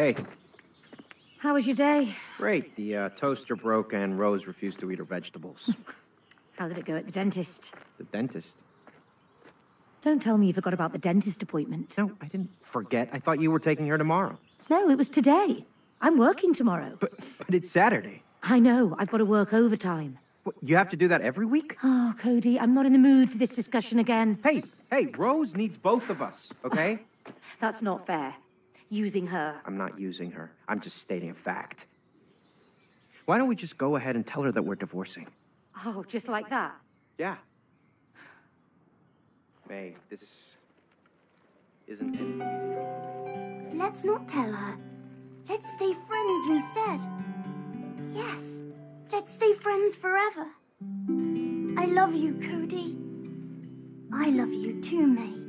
Hey, How was your day? great. The uh, toaster broke and Rose refused to eat her vegetables. How did it go at the dentist? the dentist. Don't tell me you forgot about the dentist appointment. No, I didn't forget. I thought you were taking her tomorrow. No, it was today. I'm working tomorrow. But but it's Saturday. I know, I've got to work overtime. What, you have to do that every week? Oh, Cody, I'm not in the mood for this discussion again. Hey, hey, Rose needs both of us, okay? That's not fair. Using her. I'm not using her. I'm just stating a fact. Why don't we just go ahead and tell her that we're divorcing? Oh, just like that. Yeah. May, this isn't any easier. Let's not tell her. Let's stay friends instead. Yes, let's stay friends forever. I love you, Cody. I love you too, May.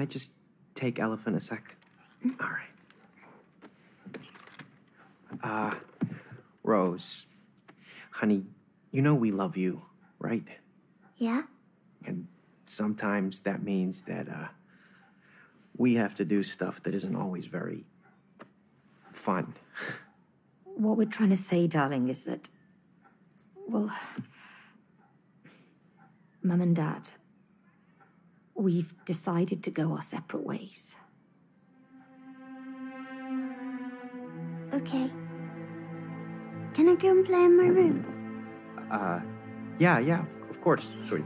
Can I just take Elephant a sec? All right. Uh, Rose, honey, you know we love you, right? Yeah? And sometimes that means that uh, we have to do stuff that isn't always very fun. What we're trying to say, darling, is that. Well. Mum and Dad. We've decided to go our separate ways. Okay. Can I go and play in my room? Uh, yeah, yeah, of- of course, sweetie.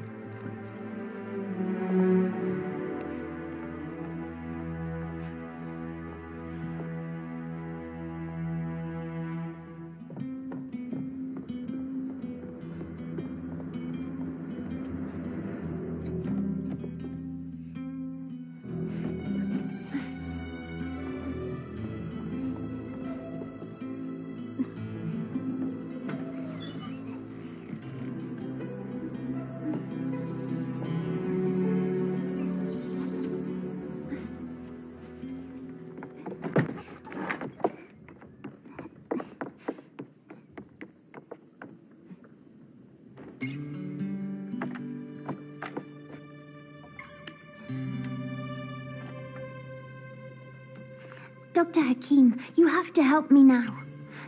Dr. Hakim, you have to help me now.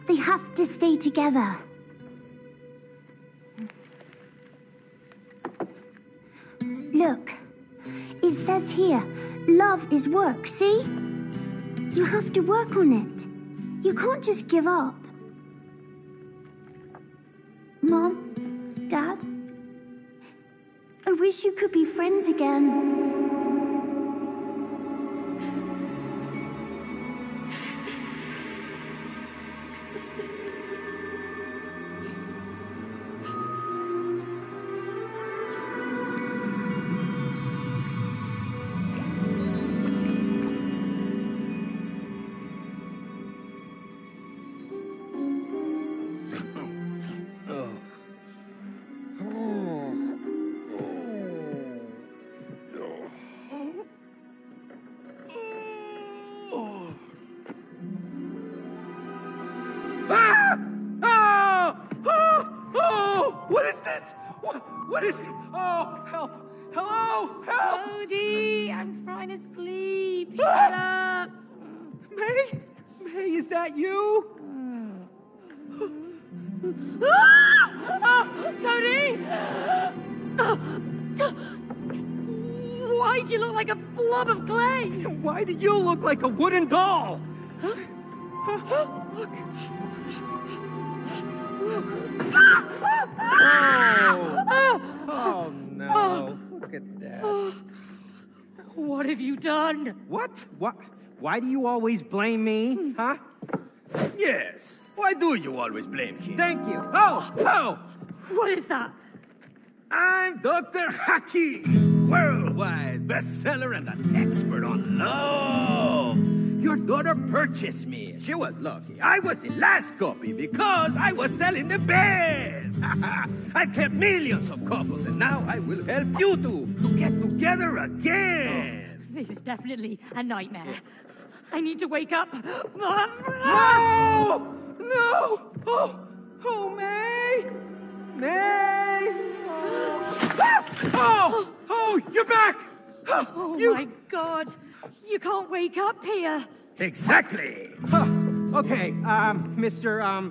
They have to stay together. Look, it says here, love is work, see? You have to work on it. You can't just give up. Mom, Dad, I wish you could be friends again. Like a blob of clay? Why do you look like a wooden doll? Look. Oh! Oh no! Look at that. What have you done? What? What? Why do you always blame me? Huh? Yes. Why do you always blame him? Thank you. Oh, oh! What is that? I'm Dr. Hakim, worldwide bestseller and an expert on love. Your daughter purchased me. She was lucky. I was the last copy because I was selling the best. I've helped millions of couples, and now I will help you two to get together again. This is definitely a nightmare. I need to wake up. No! No! Oh, oh, you're back! Oh You- my god. You can't wake up here. Exactly! Okay, um, Mr. Um,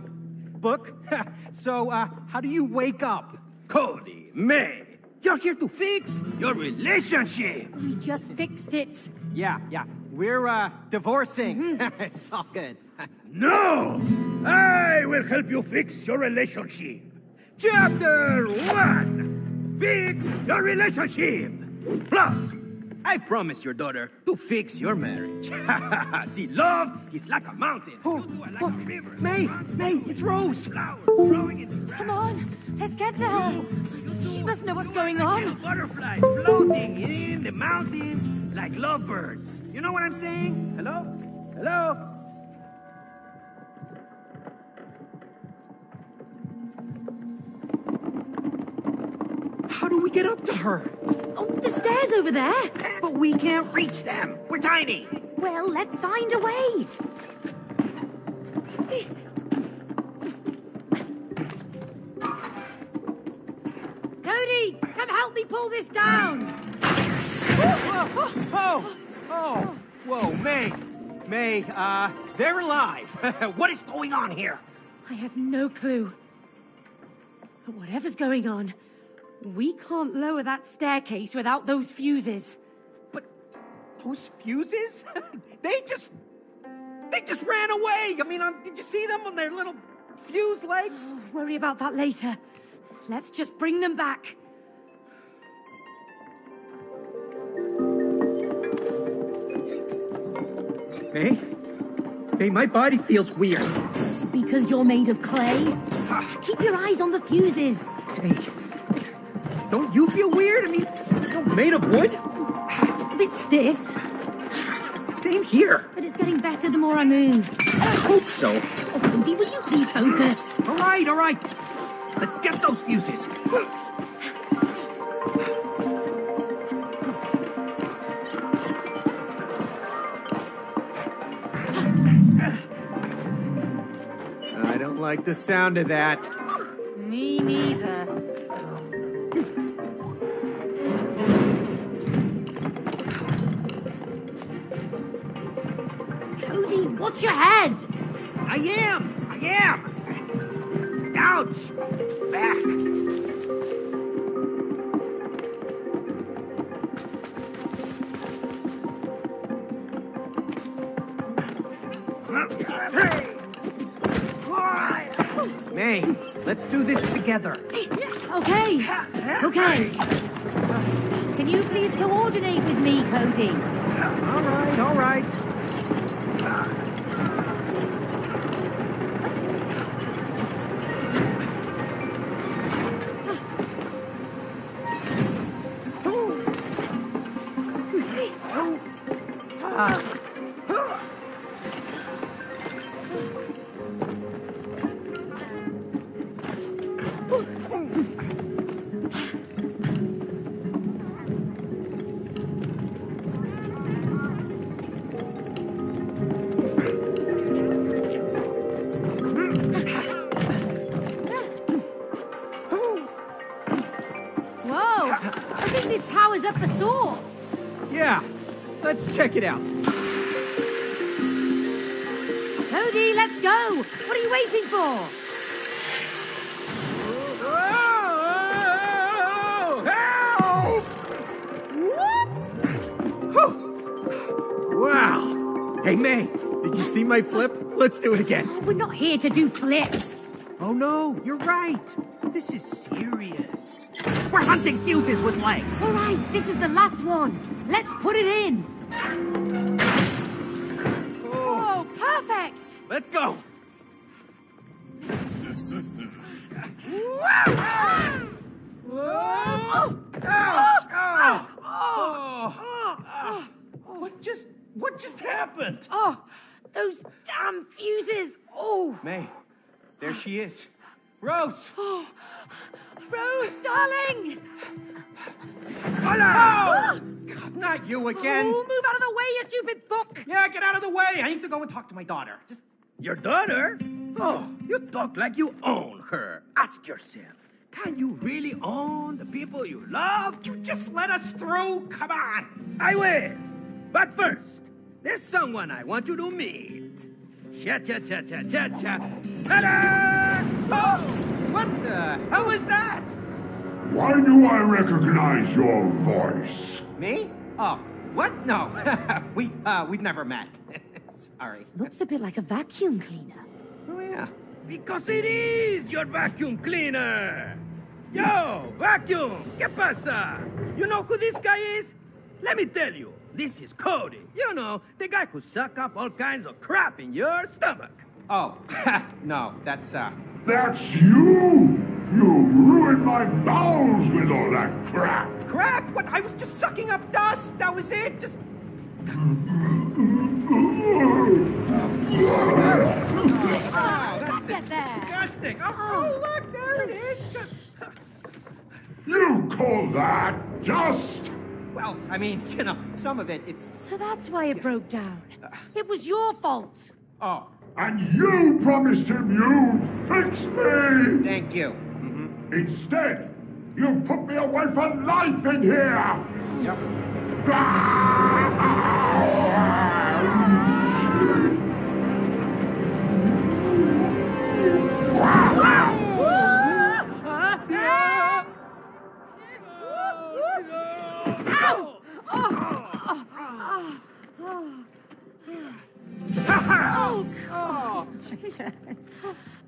Book. so, uh, how do you wake up? Cody, May, you're here to fix your relationship. We just fixed it. Yeah, yeah. We're, uh, divorcing. it's all good. No! I will help you fix your relationship. Chapter 1 Fix your relationship. Plus, I promised your daughter to fix your marriage. See, love is like a mountain. Oh, You two like look, a river. May, May, it's Rose. Flowers growing in the grass. Come on, let's get to her. She must know what's going on. Little butterflies floating in the mountains like lovebirds. You know what I'm saying? Hello? Hello? How do we get up to her? Oh, the stairs over there. But we can't reach them. We're tiny. Well, let's find a way. Cody, come help me pull this down. Oh, oh, whoa, May. May, uh, they're alive. what is going on here? I have no clue. But whatever's going on, we can't lower that staircase without those fuses. But those fuses? they just, they just ran away. I mean, um, did you see them on their little fuse legs? Worry about that later. Let's just bring them back. Hey? Hey, my body feels weird. Because you're made of clay? Keep your eyes on the fuses. Hey, don't you feel weird? I mean, you're made of wood. A bit stiff, Same here. but it's getting better the more I move. I hope so. Oh, Cody, will you please focus? All right, all right. Let's get those fuses. I don't like the sound of that. Me neither. Cody, watch your head! I am! I am! Ouch! Back! Hey! May, let's do this together. Okay, okay. Can you please coordinate with me, Cody? All right, all right. Whoa! Check it out. Cody, let's go! What are you waiting for? Oh, Wow. Hey, May, did you see my flip? Let's do it again. Oh, we're not here to do flips. Oh no, you're right. This is serious. We're hunting fuses with legs. All right, this is the last one. Let's put it in. Perfect! Let's go. What just what just happened? Oh, those damn fuses! Oh, May, there she is. Rose! Oh, Rose, darling! Hello! God, not you again. Oh, move out of the way, you stupid book! Yeah, get out of the way. I need to go and talk to my daughter. Just Your daughter? Oh, you talk like you own her. Ask yourself, can you really own the people you love? you just let us through. Come on. I will. But first, there's someone I want you to meet. Cha cha cha cha cha cha. Ta-da! Oh, what the hell is that? Why do I recognize your voice? Me? Oh, what? No, we uh, we've never met. Sorry. Looks a bit like a vacuum cleaner. Oh yeah. Because it is your vacuum cleaner. Yo, vacuum, ¿qué pasa? You know who this guy is? Let me tell you, this is Cody. You know, the guy who suck up all kinds of crap in your stomach. Oh, no, that's uh. That's you! You ruined my bowels with all that crap! Crap! What? I was just sucking up dust. That was it. Just. Oh, that's disgusting. Oh, oh, look, there it is. You call that just? Well, I mean, you know, some of it, it's. So that's why it broke down. It was your fault. Oh, And you promised him you'd fix me! thank you. Instead, you put me away for life in here! Yep.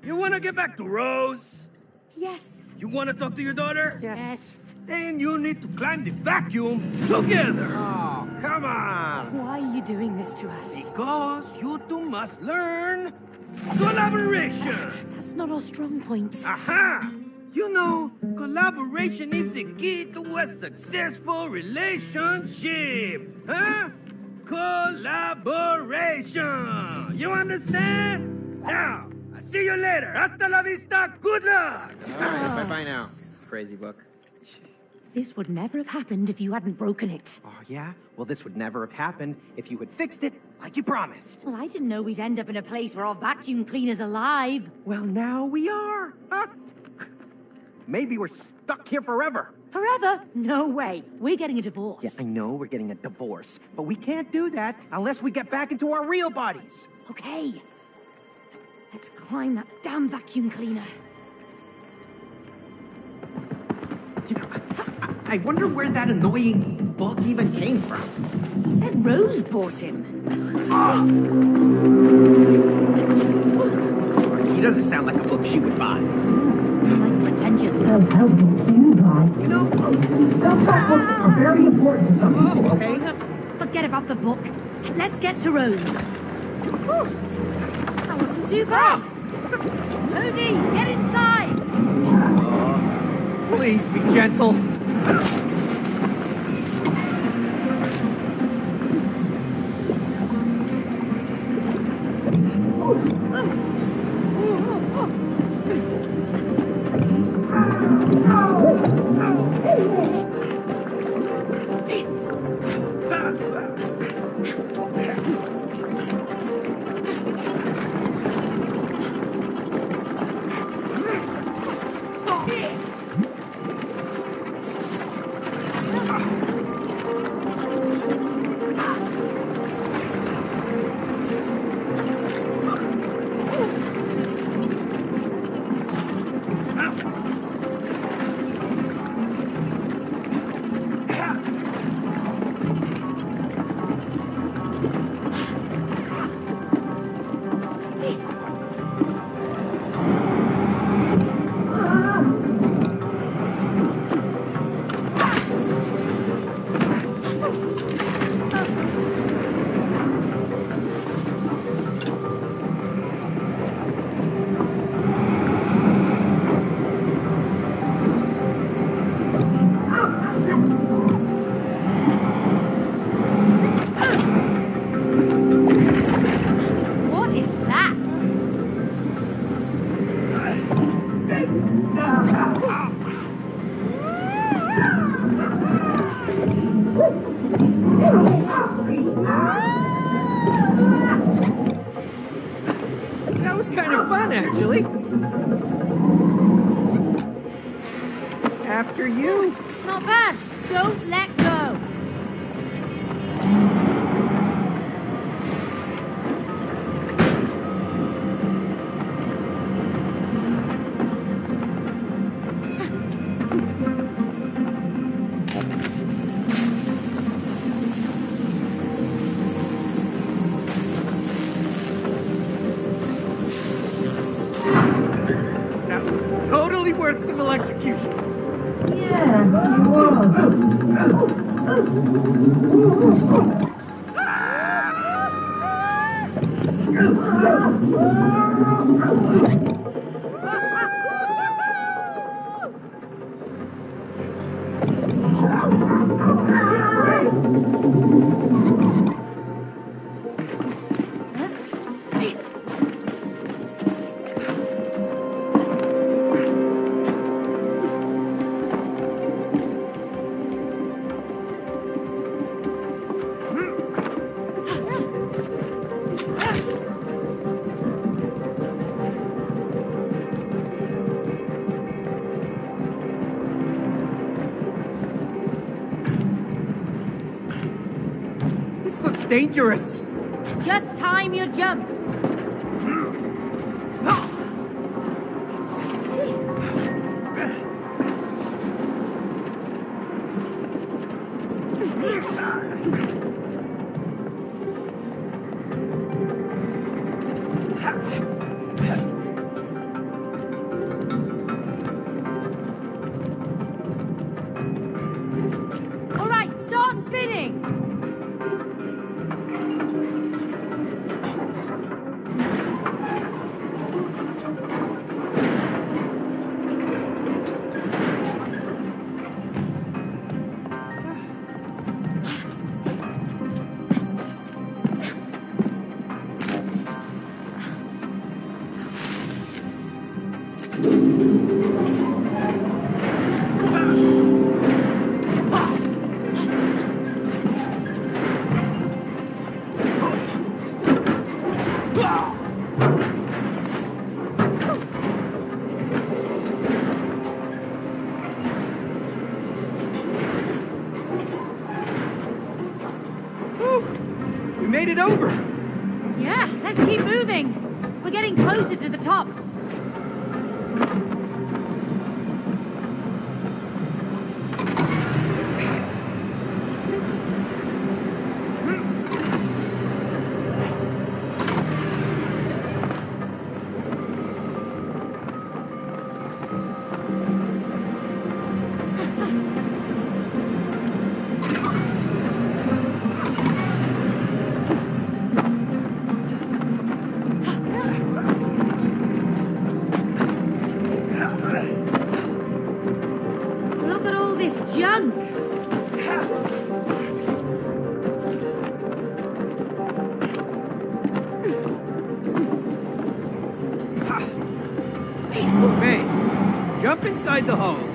You wanna get back to Rose? Yes. You wanna talk to your daughter? Yes. Then you need to climb the vacuum together. Oh. oh, come on. Why are you doing this to us? Because you two must learn collaboration. That's not our strong point. Aha! You know, collaboration is the key to a successful relationship. Huh? Collaboration. You understand? Now, I see you later. Hasta la vista. Good luck. bye bye now, crazy book. This would never have happened if you hadn't broken it. Oh, yeah? Well, this would never have happened if you had fixed it like you promised. Well, I didn't know we'd end up in a place where our vacuum cleaner's alive. Well, now we are. Huh? Maybe we're stuck here forever. Forever? No way. We're getting a divorce. Yeah, I know we're getting a divorce, but we can't do that unless we get back into our real bodies. Okay. Let's climb that damn vacuum cleaner. You know, I, I wonder where that annoying book even came from. He said Rose bought him. He doesn't sound like a book she would buy. Like pretentious. You buy? You know, those books are very important to some people. okay? Forget about the book. Let's get to Rose. Whew. Bad. Cody, get inside. Please be gentle. fun, actually. After you. Not bad. Don't let dangerous! Just time your jumps. inside the hole.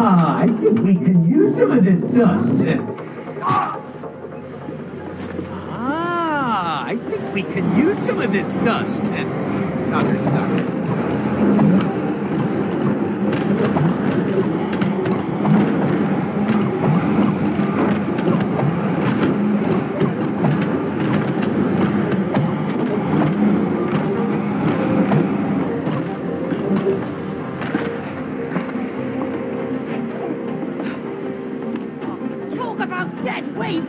Ah, I think we can use some of this dust. Dead weight!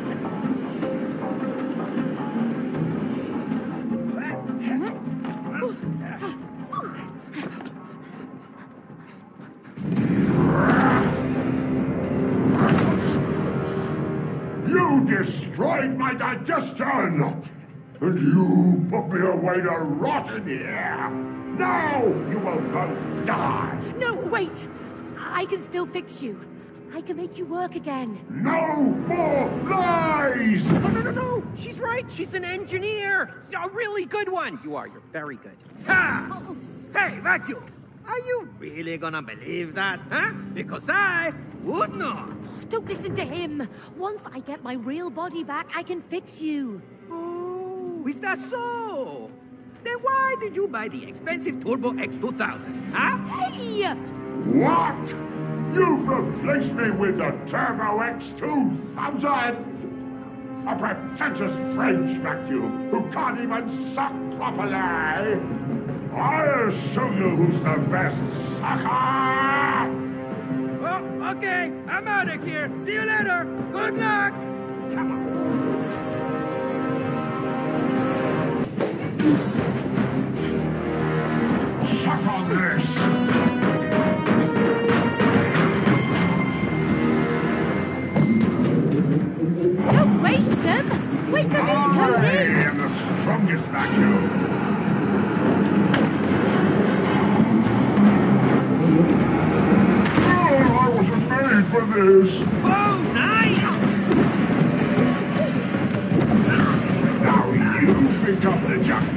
You destroyed my digestion! And you put me away to rot in here! Now you will both die! No, wait! I can still fix you. I can make you work again. No more lies! No, no, no, no. She's right. She's an engineer. A really good one. You are. You're very good. Ha! Hey, vacuum! Are you really gonna believe that, huh? Because I would not. Don't listen to him. Once I get my real body back, I can fix you. Oh, is that so? Then why did you buy the expensive Turbo X2000, huh? Hey! What? You've replaced me with the Turbo X2000! A pretentious French vacuum who can't even suck properly! I'll show you who's the best sucker! Oh, okay. I'm out of here. See you later. Good luck. Come on. The strongest vacuum! Oh, I wasn't made for this! Oh, nice. Now you pick up the junk!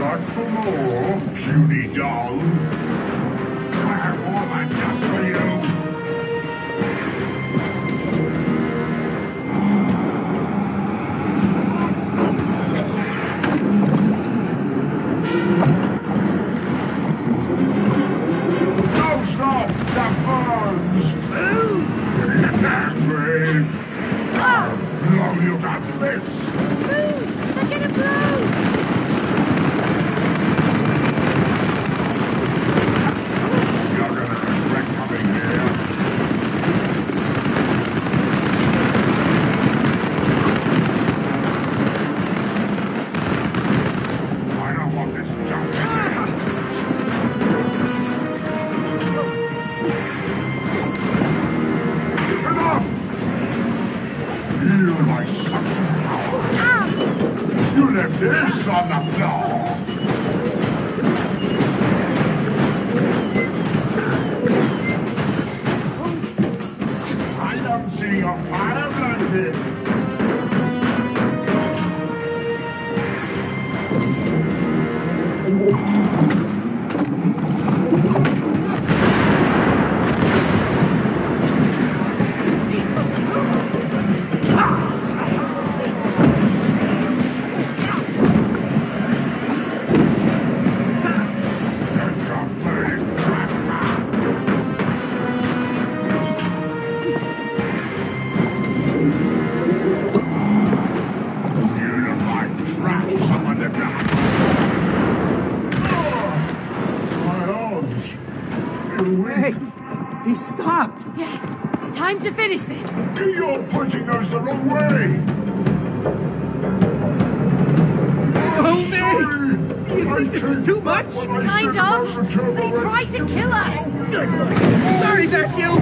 Like for more, puny doll! Kind of. But he tried to kill us. Sorry, vacuum.